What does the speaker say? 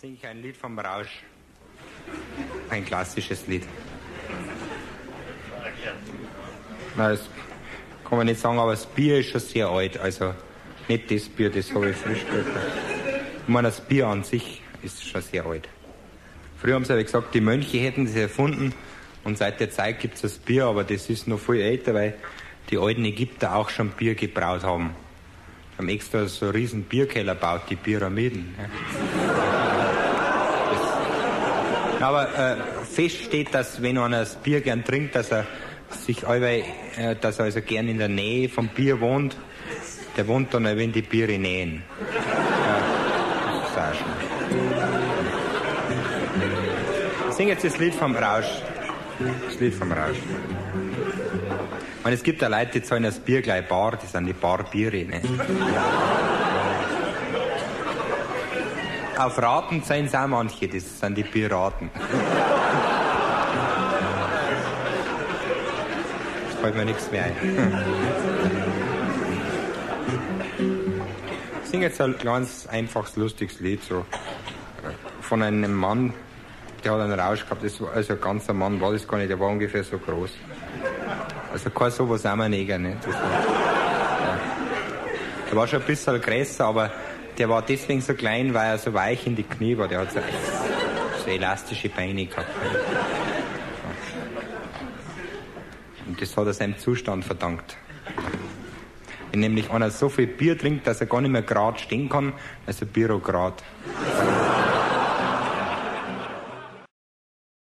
singe ich ein Lied vom Rausch. Ein klassisches Lied. Na, das kann man nicht sagen, aber das Bier ist schon sehr alt. Also nicht das Bier, das habe ich frisch gekauft. Ich meine, das Bier an sich ist schon sehr alt. Früher haben sie ja gesagt, die Mönche hätten das erfunden und seit der Zeit gibt es das Bier, aber das ist noch viel älter, weil die alten Ägypter auch schon Bier gebraut haben. Die haben extra so einen riesen Bierkeller gebaut, die Pyramiden. Ja. Aber äh, fest steht, dass wenn einer das Bier gern trinkt, dass er sich allweil, äh, dass er also gern in der Nähe vom Bier wohnt, der wohnt dann wenn die Biere nähen. Ja, das ist auch sing jetzt das Lied vom Rausch. Das Lied vom Rausch. Und es gibt ja Leute, die zahlen das Bier gleich bar, das sind die Barbiere. Ne? Auf Raten es auch manche, das sind die Piraten. Das fällt mir nichts mehr ein. Ich singe jetzt ein ganz einfaches, lustiges Lied, so von einem Mann, der hat einen Rausch gehabt, das war, also ein ganzer Mann war das gar nicht, der war ungefähr so groß. Also kein sowas auch mal Neger, ne? Das war, ja. Der war schon ein bisschen größer, aber der war deswegen so klein, weil er so weich in die Knie war. Der hat so, so elastische Beine gehabt. Und das hat er seinem Zustand verdankt. Wenn nämlich einer so viel Bier trinkt, dass er gar nicht mehr gerade stehen kann, also Bürokrat.